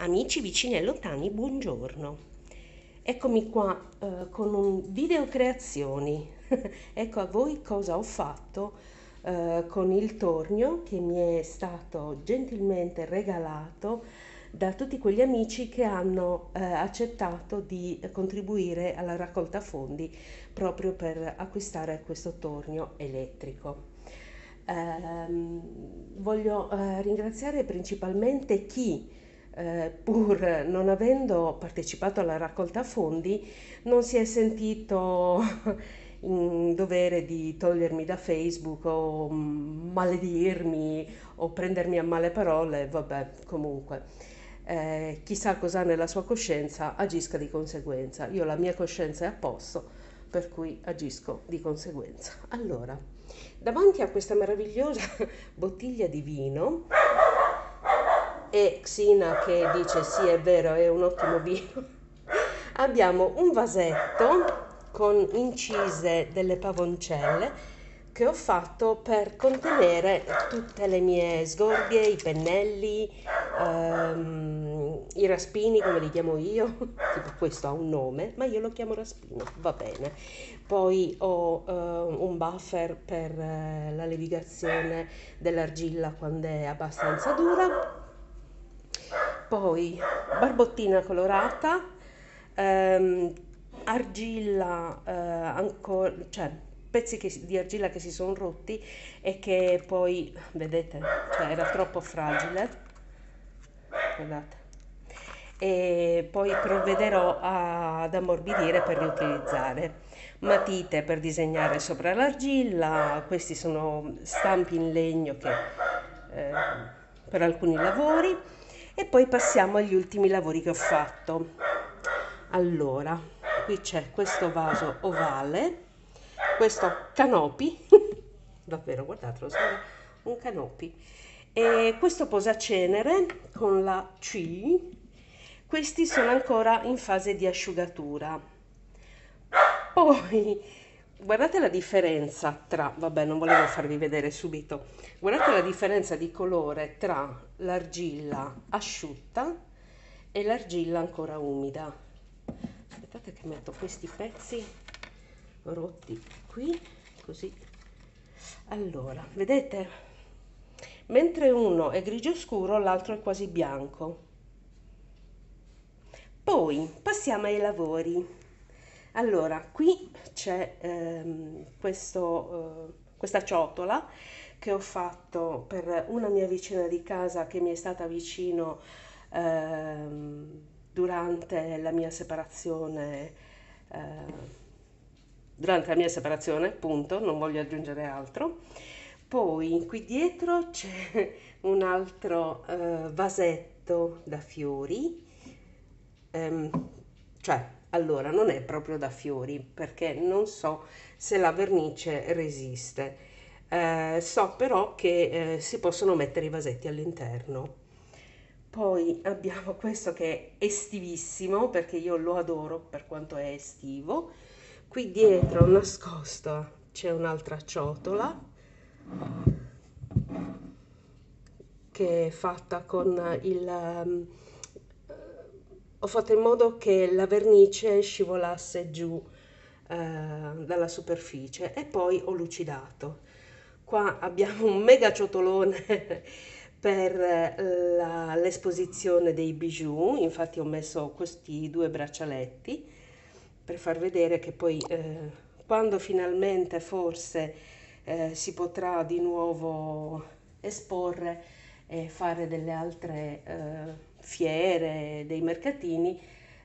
Amici vicini e lontani, buongiorno. Eccomi qua eh, con un video creazioni. ecco a voi cosa ho fatto eh, con il tornio che mi è stato gentilmente regalato da tutti quegli amici che hanno eh, accettato di contribuire alla raccolta fondi proprio per acquistare questo tornio elettrico. Ehm, voglio eh, ringraziare principalmente chi eh, pur non avendo partecipato alla raccolta fondi, non si è sentito in dovere di togliermi da Facebook o maledirmi o prendermi a male parole, vabbè, comunque. Eh, chissà cosa nella sua coscienza, agisca di conseguenza. Io la mia coscienza è a posto, per cui agisco di conseguenza. Allora, davanti a questa meravigliosa bottiglia di vino, e Xina che dice sì è vero è un ottimo vino abbiamo un vasetto con incise delle pavoncelle che ho fatto per contenere tutte le mie sgorbie, i pennelli, ehm, i raspini come li chiamo io, tipo questo ha un nome, ma io lo chiamo raspino, va bene. Poi ho eh, un buffer per eh, la levigazione dell'argilla quando è abbastanza dura poi barbottina colorata, ehm, argilla eh, ancora, cioè pezzi che, di argilla che si sono rotti e che poi, vedete, cioè era troppo fragile, guardate, e poi provvederò a, ad ammorbidire per riutilizzare. Matite per disegnare sopra l'argilla, questi sono stampi in legno che, eh, per alcuni lavori e poi passiamo agli ultimi lavori che ho fatto. Allora qui c'è questo vaso ovale questo canopi. Davvero guardatelo un canopi. E questo posacenere con la C. Questi sono ancora in fase di asciugatura. Poi guardate la differenza tra, vabbè non volevo farvi vedere subito, guardate la differenza di colore tra l'argilla asciutta e l'argilla ancora umida. Aspettate che metto questi pezzi rotti qui, così. Allora, vedete? Mentre uno è grigio scuro, l'altro è quasi bianco. Poi passiamo ai lavori. Allora, qui c'è ehm, questo, eh, questa ciotola che ho fatto per una mia vicina di casa che mi è stata vicino ehm, durante la mia separazione. Eh, durante la mia separazione, punto, non voglio aggiungere altro. Poi qui dietro c'è un altro eh, vasetto da fiori, ehm, cioè allora non è proprio da fiori perché non so se la vernice resiste. Eh, so però che eh, si possono mettere i vasetti all'interno. Poi abbiamo questo che è estivissimo perché io lo adoro per quanto è estivo. Qui dietro nascosta c'è un'altra ciotola che è fatta con il um, ho fatto in modo che la vernice scivolasse giù eh, dalla superficie e poi ho lucidato. Qua abbiamo un mega ciotolone per l'esposizione dei bijou, infatti ho messo questi due braccialetti per far vedere che poi eh, quando finalmente forse eh, si potrà di nuovo esporre e fare delle altre eh, fiere, dei mercatini,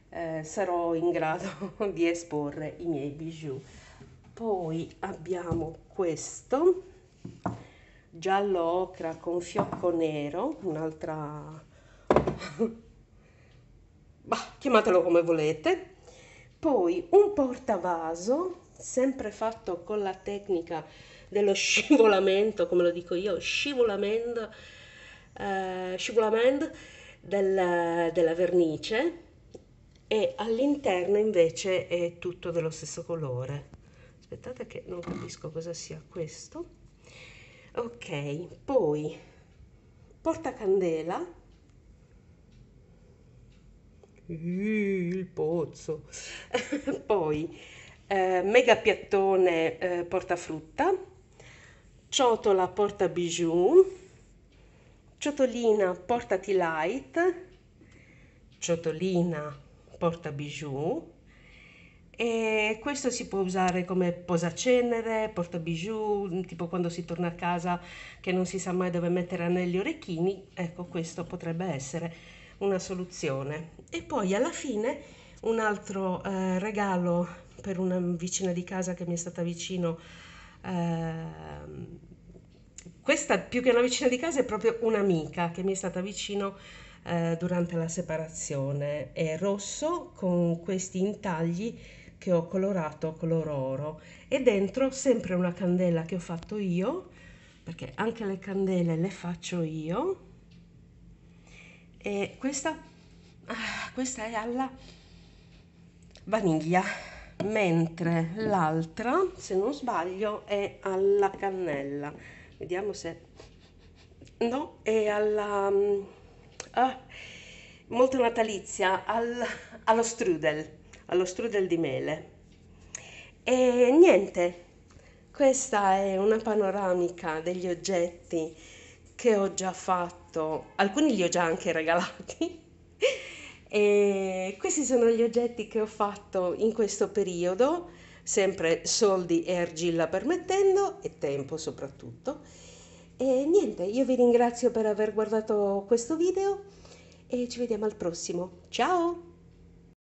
eh, sarò in grado di esporre i miei bijou. Poi abbiamo questo, giallo ocra con fiocco nero, un'altra... bah, chiamatelo come volete. Poi un portavaso, sempre fatto con la tecnica dello scivolamento, come lo dico io, scivolamento, eh, scivolamento del, della vernice e all'interno invece è tutto dello stesso colore. Aspettate che non capisco cosa sia questo. Ok poi portacandela il pozzo. Poi eh, mega piattone eh, portafrutta, ciotola porta bijou, ciotolina portati light, ciotolina porta bijou e questo si può usare come posacenere, porta bijou, tipo quando si torna a casa che non si sa mai dove mettere anelli orecchini, ecco questo potrebbe essere una soluzione. E poi alla fine un altro eh, regalo per una vicina di casa che mi è stata vicino. Eh, questa più che una vicina di casa è proprio un'amica che mi è stata vicino eh, durante la separazione. È rosso con questi intagli che ho colorato color oro. E dentro sempre una candela che ho fatto io perché anche le candele le faccio io. E questa, ah, questa è alla vaniglia mentre l'altra se non sbaglio è alla cannella vediamo se no è alla ah, molto natalizia al, allo strudel allo strudel di mele. E niente questa è una panoramica degli oggetti che ho già fatto alcuni li ho già anche regalati. E questi sono gli oggetti che ho fatto in questo periodo sempre soldi e argilla permettendo e tempo soprattutto. E niente, io vi ringrazio per aver guardato questo video e ci vediamo al prossimo. Ciao!